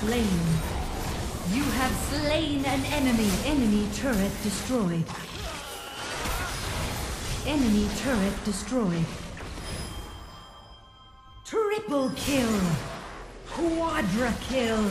slain. You have slain an enemy. Enemy turret destroyed. Enemy turret destroyed. Triple kill. Quadra kill.